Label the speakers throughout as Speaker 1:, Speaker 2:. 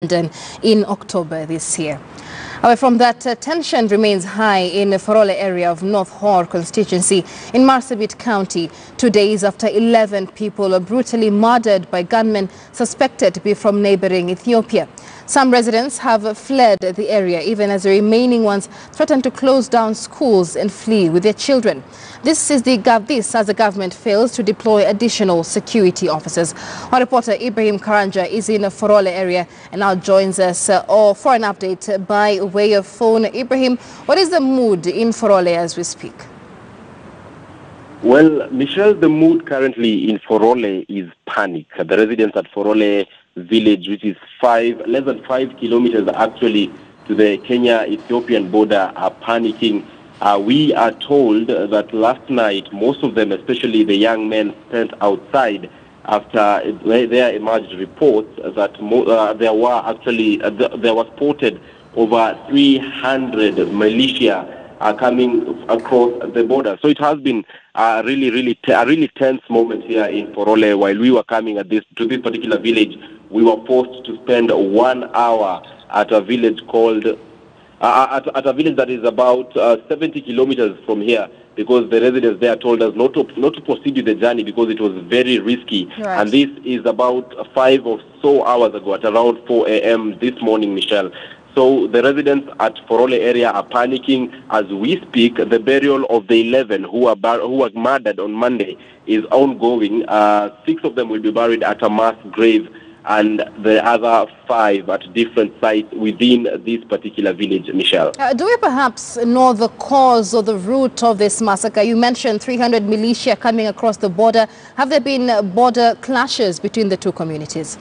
Speaker 1: London in October this year. Away from that, uh, tension remains high in the Forole area of North Hor constituency in Marsabit County, two days after 11 people were brutally murdered by gunmen suspected to be from neighboring Ethiopia. Some residents have fled the area, even as the remaining ones threaten to close down schools and flee with their children. This is the this as the government fails to deploy additional security officers. Our reporter Ibrahim Karanja is in the Forole area and now joins us uh, for an update by way of phone. Ibrahim, what is the mood in Forole as we speak?
Speaker 2: Well, Michelle, the mood currently in Forole is panic. The residents at Forole village, which is five, less than five kilometers actually to the Kenya-Ethiopian border, are panicking. Uh, we are told that last night, most of them, especially the young men, spent outside after there emerged reports that uh, there were actually, uh, there was spotted over 300 militia are coming across the border. So it has been a really, really, a really tense moment here in Forole. While we were coming at this to this particular village, we were forced to spend one hour at a village called uh, at, at, a village that is about uh, 70 kilometers from here because the residents there told us not to, not to proceed with the journey because it was very risky.
Speaker 1: Right.
Speaker 2: And this is about five or so hours ago at around 4 a.m. this morning, Michelle. So the residents at Forole area are panicking as we speak. The burial of the 11 who are who were murdered on Monday is ongoing. Uh, six of them will be buried at a mass grave and the other five at different sites within this particular village, Michelle.
Speaker 1: Uh, do we perhaps know the cause or the root of this massacre? You mentioned 300 militia coming across the border. Have there been border clashes between the two communities?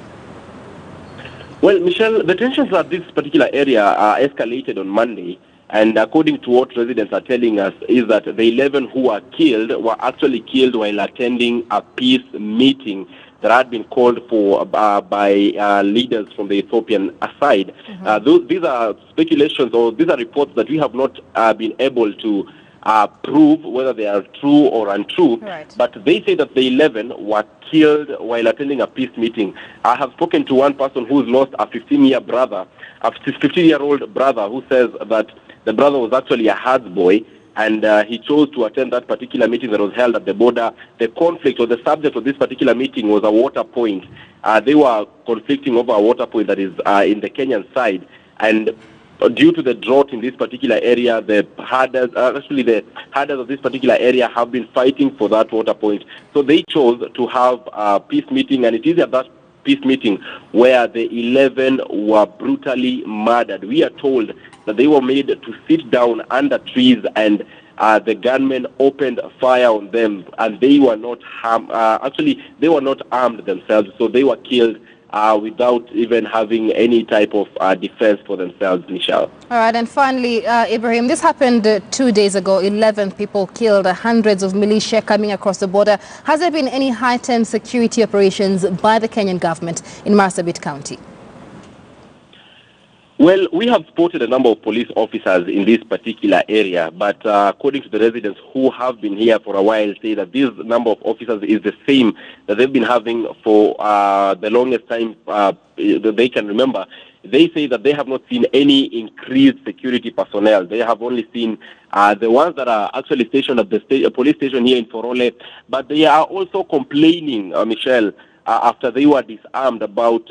Speaker 2: Well, Michelle, the tensions at this particular area are escalated on Monday. And according to what residents are telling us, is that the 11 who were killed were actually killed while attending a peace meeting that had been called for uh, by uh, leaders from the Ethiopian side. Mm-hmm. Uh, those, these are speculations or these are reports that we have not uh, been able to uh, prove whether they are true or untrue.
Speaker 1: Right.
Speaker 2: But they say that the 11 were killed while attending a peace meeting. I have spoken to one person who's lost a 15-year brother, a 15-year-old brother who says that the brother was actually a hard boy and uh, he chose to attend that particular meeting that was held at the border. The conflict or the subject of this particular meeting was a water point. Uh, they were conflicting over a water point that is uh, in the Kenyan side. And due to the drought in this particular area, the herders, uh, actually the herders of this particular area have been fighting for that water point. So they chose to have a peace meeting, and it is at that peace meeting where the 11 were brutally murdered. We are told that they were made to sit down under trees and uh, the gunmen opened fire on them and they were not harmed. Uh, actually, they were not armed themselves, so they were killed uh, without even having any type of uh, defense for themselves, Michelle.
Speaker 1: All right, and finally, uh, Ibrahim, this happened uh, two days ago. 11 people killed, hundreds of militia coming across the border. Has there been any heightened security operations by the Kenyan government in Marsabit County?
Speaker 2: Well, we have spotted a number of police officers in this particular area, but uh, according to the residents who have been here for a while, say that this number of officers is the same that they've been having for uh, the longest time uh, that they can remember. They say that they have not seen any increased security personnel. They have only seen uh, the ones that are actually stationed at the sta police station here in Forole, but they are also complaining, uh, Michelle, uh, after they were disarmed about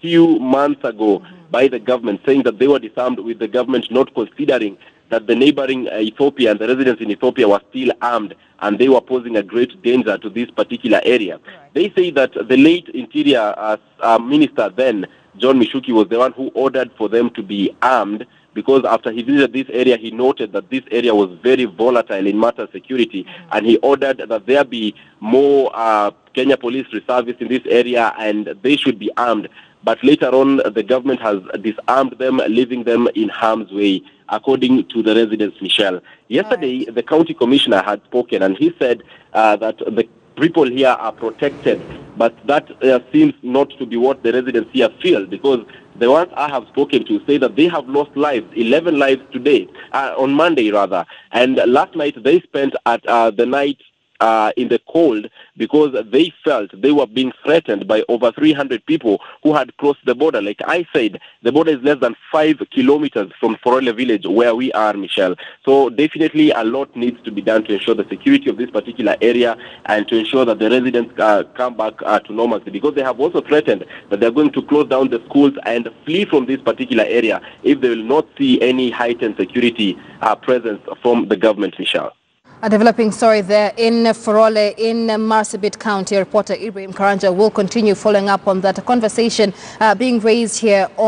Speaker 2: few months ago by the government saying that they were disarmed with the government not considering that the neighboring uh, Ethiopia and the residents in Ethiopia were still armed and they were posing a great danger to this particular area.
Speaker 1: Right.
Speaker 2: They say that the late interior uh, uh, minister then, John Michuki, was the one who ordered for them to be armed because after he visited this area, he noted that this area was very volatile in matter of security, mm-hmm. and he ordered that there be more uh, Kenya police reservists in this area, and they should be armed. But later on, the government has disarmed them, leaving them in harm's way, according to the residents, Michelle. Yesterday,
Speaker 1: right.
Speaker 2: the county commissioner had spoken, and he said uh, that the people here are protected, but that uh, seems not to be what the residents here feel, because the ones I have spoken to say that they have lost lives, 11 lives today, uh, on Monday rather, and last night they spent at uh, the night uh, in the cold because they felt they were being threatened by over 300 people who had crossed the border. Like I said, the border is less than five kilometers from Forole village where we are, Michelle. So definitely a lot needs to be done to ensure the security of this particular area and to ensure that the residents uh, come back uh, to normalcy because they have also threatened that they're going to close down the schools and flee from this particular area if they will not see any heightened security uh, presence from the government, Michelle.
Speaker 1: A developing story there in Forole in Marsabit County. Reporter Ibrahim Karanja will continue following up on that conversation uh, being raised here on